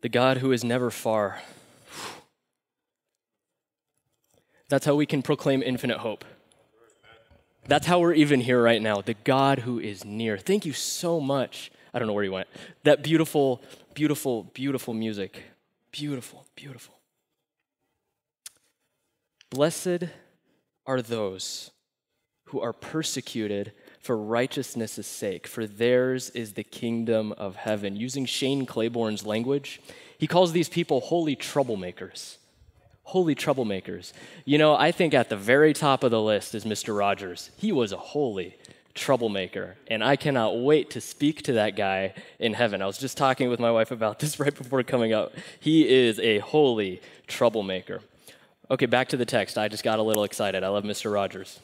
the God who is never far. That's how we can proclaim infinite hope. That's how we're even here right now. The God who is near. Thank you so much. I don't know where you went. That beautiful, beautiful, beautiful music. Beautiful, beautiful. Blessed are those who are persecuted for righteousness' sake, for theirs is the kingdom of heaven. Using Shane Claiborne's language, he calls these people holy troublemakers. Holy troublemakers. You know, I think at the very top of the list is Mr. Rogers. He was a holy troublemaker, and I cannot wait to speak to that guy in heaven. I was just talking with my wife about this right before coming up. He is a holy troublemaker. Okay, back to the text. I just got a little excited. I love Mr. Rogers.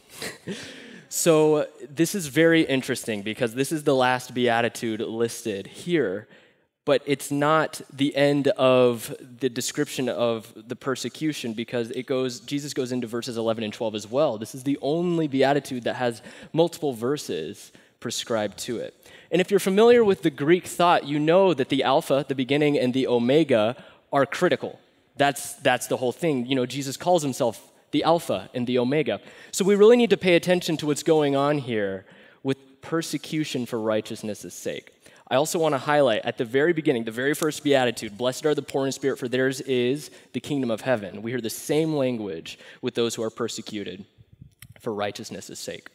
so, this is very interesting because this is the last beatitude listed here, but it's not the end of the description of the persecution because it goes Jesus goes into verses 11 and 12 as well. This is the only beatitude that has multiple verses prescribed to it. And if you're familiar with the Greek thought, you know that the alpha, the beginning, and the omega are critical. That's, that's the whole thing. You know, Jesus calls himself the Alpha and the Omega. So we really need to pay attention to what's going on here with persecution for righteousness' sake. I also want to highlight at the very beginning, the very first beatitude, blessed are the poor in spirit, for theirs is the kingdom of heaven. We hear the same language with those who are persecuted for righteousness' sake.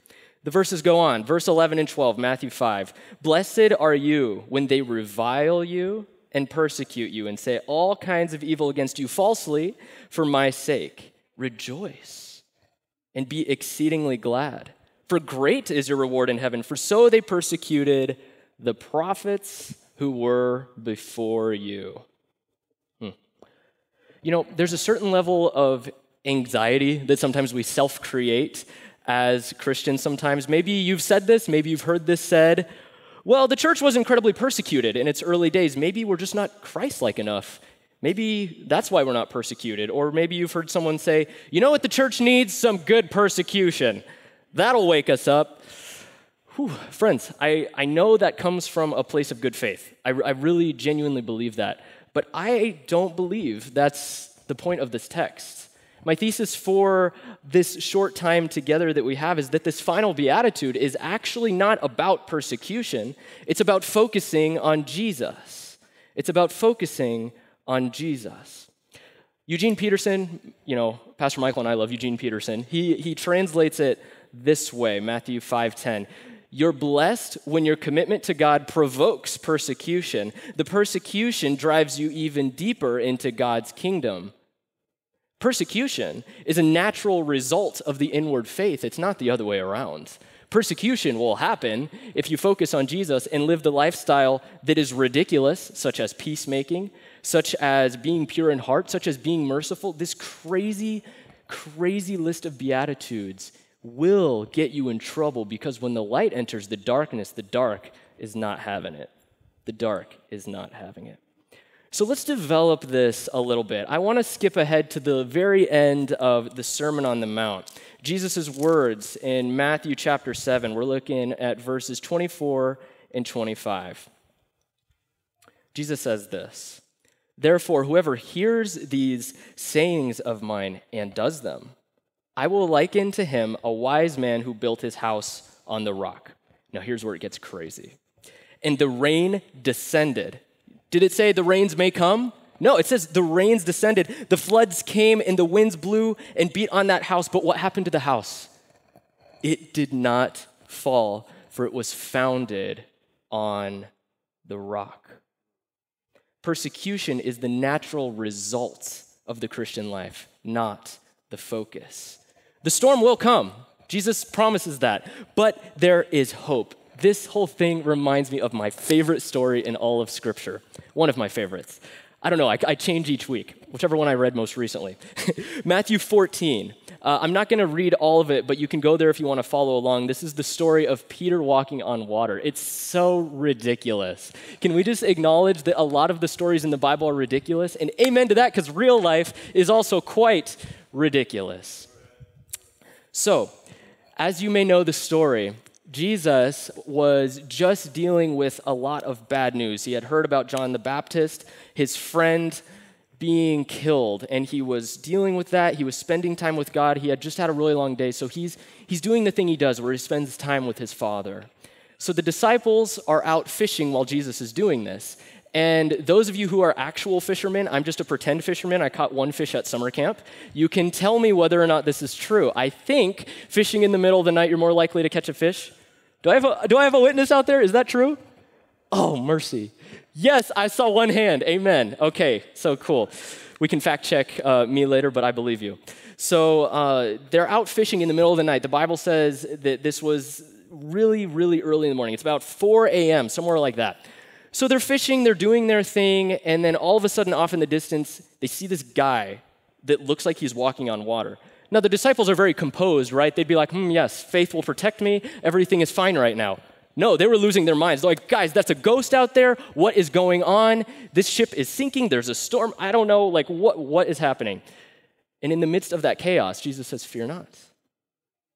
The verses go on. Verse 11 and 12, Matthew 5. Blessed are you when they revile you and persecute you and say all kinds of evil against you falsely for my sake. Rejoice and be exceedingly glad. For great is your reward in heaven, for so they persecuted the prophets who were before you. Hmm. You know, there's a certain level of anxiety that sometimes we self create as Christians sometimes. Maybe you've said this, maybe you've heard this said well, the church was incredibly persecuted in its early days. Maybe we're just not Christ like enough. Maybe that's why we're not persecuted. Or maybe you've heard someone say, you know what the church needs? Some good persecution. That'll wake us up. Whew. Friends, I, I know that comes from a place of good faith. I, I really genuinely believe that. But I don't believe that's the point of this text. My thesis for this short time together that we have is that this final beatitude is actually not about persecution, it's about focusing on Jesus. It's about focusing on Jesus. Eugene Peterson, you know, Pastor Michael and I love Eugene Peterson. He, he translates it this way Matthew 5:10. You're blessed when your commitment to God provokes persecution. The persecution drives you even deeper into God's kingdom. Persecution is a natural result of the inward faith, it's not the other way around. Persecution will happen if you focus on Jesus and live the lifestyle that is ridiculous, such as peacemaking, such as being pure in heart, such as being merciful. This crazy, crazy list of Beatitudes will get you in trouble because when the light enters the darkness, the dark is not having it. The dark is not having it. So let's develop this a little bit. I want to skip ahead to the very end of the Sermon on the Mount. Jesus' words in Matthew chapter 7. We're looking at verses 24 and 25. Jesus says this Therefore, whoever hears these sayings of mine and does them, I will liken to him a wise man who built his house on the rock. Now, here's where it gets crazy. And the rain descended did it say the rains may come? No, it says the rains descended, the floods came, and the winds blew and beat on that house. But what happened to the house? It did not fall, for it was founded on the rock. Persecution is the natural result of the Christian life, not the focus. The storm will come. Jesus promises that. But there is hope. This whole thing reminds me of my favorite story in all of Scripture, one of my favorites. I don't know, I, I change each week, whichever one I read most recently. Matthew 14. Uh, I'm not going to read all of it, but you can go there if you want to follow along. This is the story of Peter walking on water. It's so ridiculous. Can we just acknowledge that a lot of the stories in the Bible are ridiculous? And amen to that, because real life is also quite ridiculous. So, as you may know the story, Jesus was just dealing with a lot of bad news. He had heard about John the Baptist, his friend being killed, and he was dealing with that. He was spending time with God. He had just had a really long day, so he's, he's doing the thing he does where he spends time with his father. So the disciples are out fishing while Jesus is doing this. And those of you who are actual fishermen, I'm just a pretend fisherman. I caught one fish at summer camp. You can tell me whether or not this is true. I think fishing in the middle of the night, you're more likely to catch a fish. Do I have a, do I have a witness out there? Is that true? Oh, mercy. Yes, I saw one hand. Amen. Okay, so cool. We can fact check uh, me later, but I believe you. So uh, they're out fishing in the middle of the night. The Bible says that this was really, really early in the morning. It's about 4 a.m., somewhere like that. So they're fishing, they're doing their thing, and then all of a sudden, off in the distance, they see this guy that looks like he's walking on water. Now, the disciples are very composed, right? They'd be like, hmm, yes, faith will protect me. Everything is fine right now. No, they were losing their minds. They're like, guys, that's a ghost out there. What is going on? This ship is sinking. There's a storm. I don't know, like, what, what is happening? And in the midst of that chaos, Jesus says, Fear not.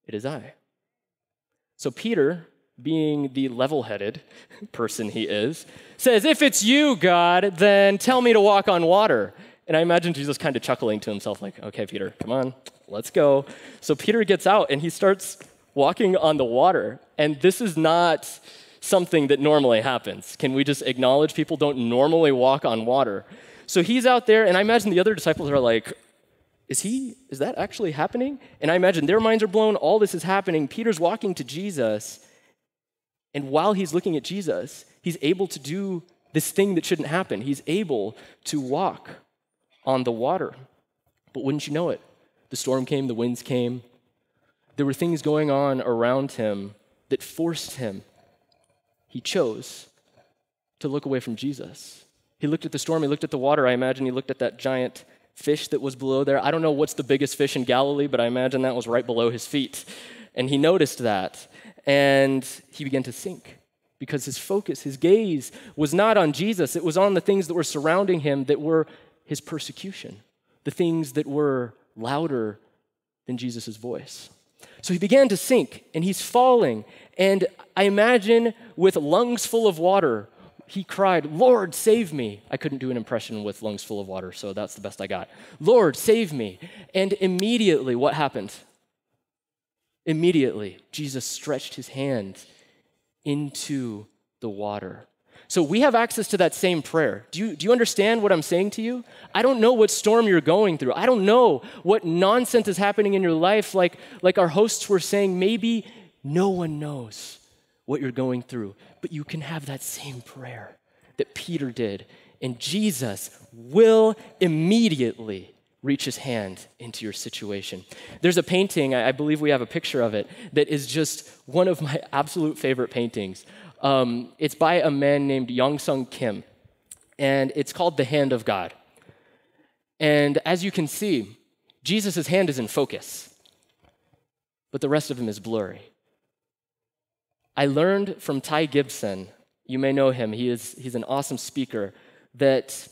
It is I. So Peter, being the level headed person he is, says, If it's you, God, then tell me to walk on water. And I imagine Jesus kind of chuckling to himself, like, Okay, Peter, come on, let's go. So Peter gets out and he starts walking on the water. And this is not something that normally happens. Can we just acknowledge people don't normally walk on water? So he's out there, and I imagine the other disciples are like, is he is that actually happening and i imagine their minds are blown all this is happening peter's walking to jesus and while he's looking at jesus he's able to do this thing that shouldn't happen he's able to walk on the water. But wouldn't you know it? The storm came the winds came. There were things going on around him that forced him. He chose to look away from jesus. He looked at the storm he looked at the water. I imagine he looked at that giant fish that was below there. I don't know what's the biggest fish in Galilee, but I imagine that was right below his feet. And he noticed that, and he began to sink because his focus, his gaze was not on Jesus, it was on the things that were surrounding him that were his persecution, the things that were louder than Jesus' voice. So he began to sink and he's falling. And I imagine with lungs full of water, he cried, Lord, save me. I couldn't do an impression with lungs full of water, so that's the best I got. Lord, save me. And immediately, what happened? Immediately, Jesus stretched his hand into the water. So we have access to that same prayer. Do you, do you understand what I'm saying to you? I don't know what storm you're going through. I don't know what nonsense is happening in your life. Like, like our hosts were saying, maybe no one knows what you're going through, but you can have that same prayer that Peter did, and Jesus will immediately reach his hand into your situation. There's a painting, I believe we have a picture of it, that is just one of my absolute favorite paintings. Um, it's by a man named Young Sung Kim, and it's called The Hand of God. And as you can see, Jesus' hand is in focus, but the rest of him is blurry. I learned from Ty Gibson, you may know him, he is, he's an awesome speaker, that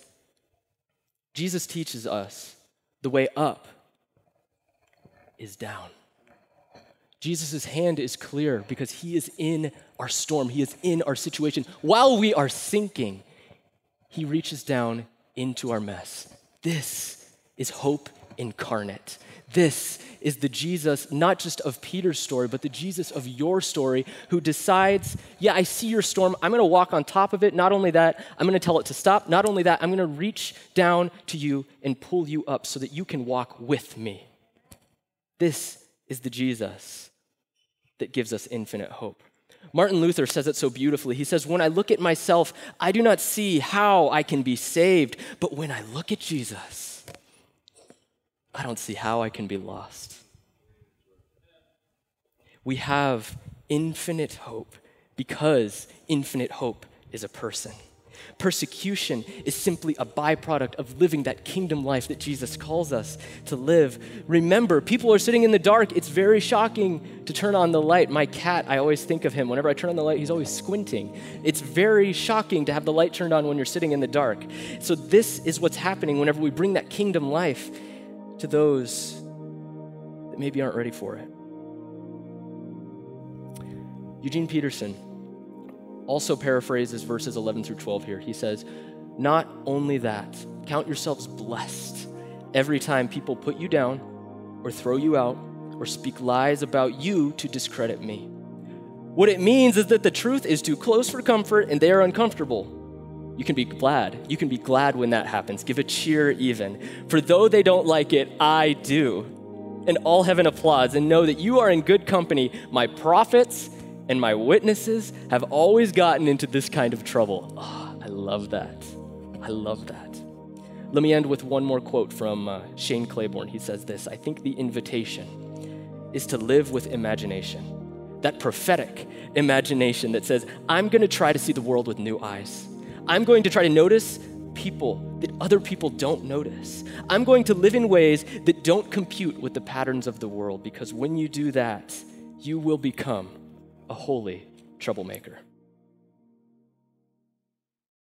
Jesus teaches us the way up is down. Jesus' hand is clear because he is in our storm, he is in our situation. While we are sinking, he reaches down into our mess. This is hope incarnate. This is the Jesus, not just of Peter's story, but the Jesus of your story, who decides, yeah, I see your storm. I'm going to walk on top of it. Not only that, I'm going to tell it to stop. Not only that, I'm going to reach down to you and pull you up so that you can walk with me. This is the Jesus that gives us infinite hope. Martin Luther says it so beautifully. He says, When I look at myself, I do not see how I can be saved, but when I look at Jesus, I don't see how I can be lost. We have infinite hope because infinite hope is a person. Persecution is simply a byproduct of living that kingdom life that Jesus calls us to live. Remember, people are sitting in the dark. It's very shocking to turn on the light. My cat, I always think of him. Whenever I turn on the light, he's always squinting. It's very shocking to have the light turned on when you're sitting in the dark. So, this is what's happening whenever we bring that kingdom life to those that maybe aren't ready for it. Eugene Peterson also paraphrases verses 11 through 12 here. He says, Not only that, count yourselves blessed every time people put you down or throw you out or speak lies about you to discredit me. What it means is that the truth is too close for comfort and they are uncomfortable. You can be glad. You can be glad when that happens. Give a cheer even. For though they don't like it, I do. And all heaven applauds and know that you are in good company. My prophets and my witnesses have always gotten into this kind of trouble. Oh, I love that. I love that. Let me end with one more quote from uh, Shane Claiborne. He says this I think the invitation is to live with imagination that prophetic imagination that says, I'm going to try to see the world with new eyes. I'm going to try to notice people that other people don't notice. I'm going to live in ways that don't compute with the patterns of the world because when you do that, you will become a holy troublemaker.